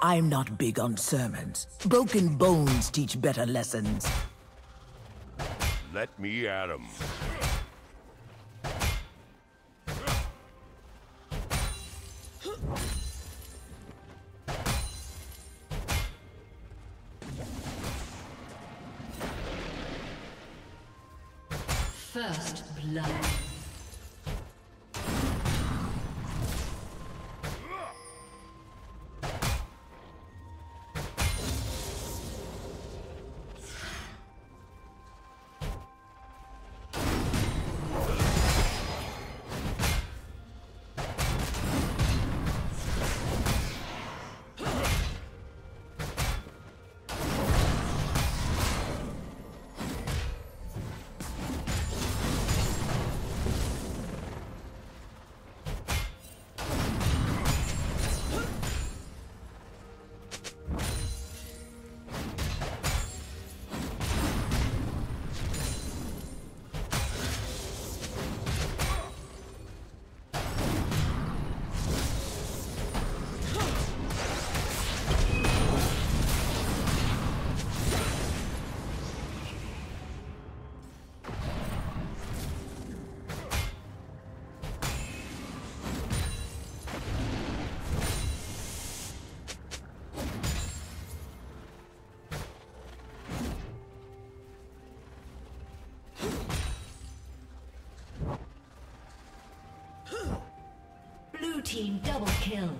I'm not big on sermons. Broken bones teach better lessons. Let me at him. Team double kill.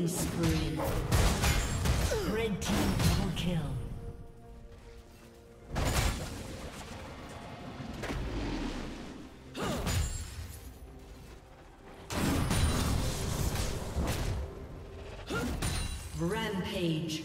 Killing spree. Red team double kill. Rampage.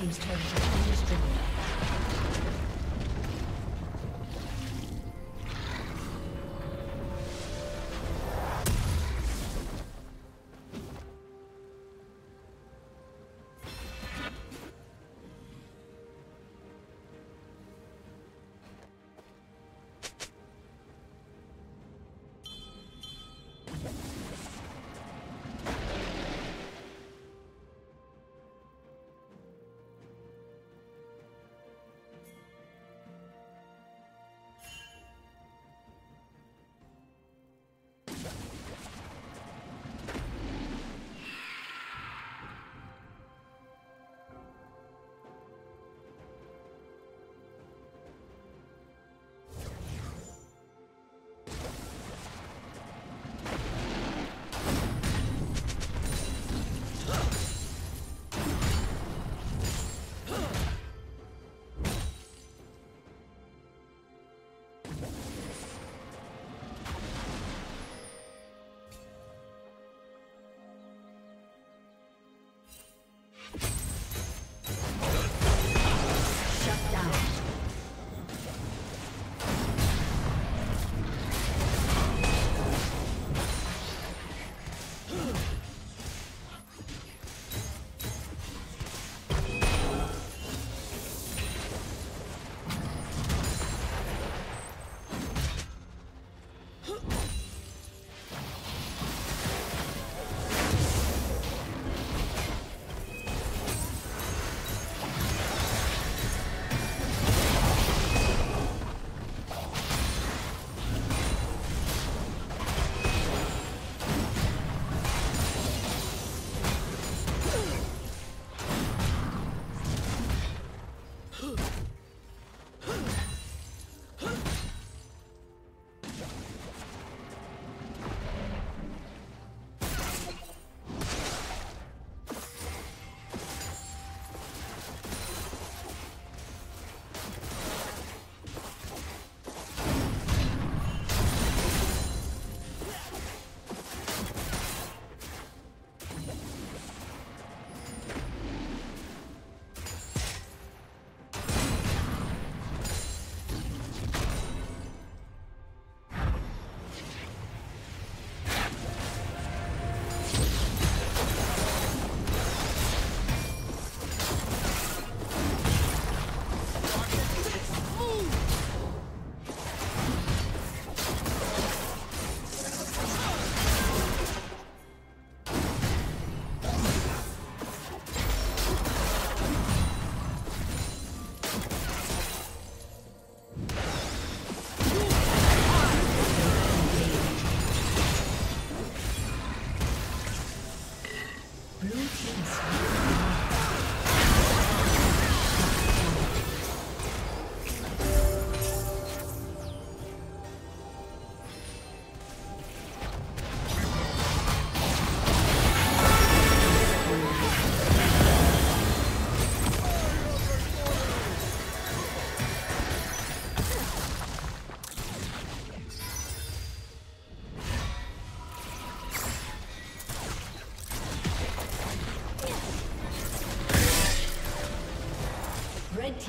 Team's turret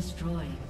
Destroyed.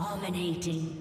Dominating.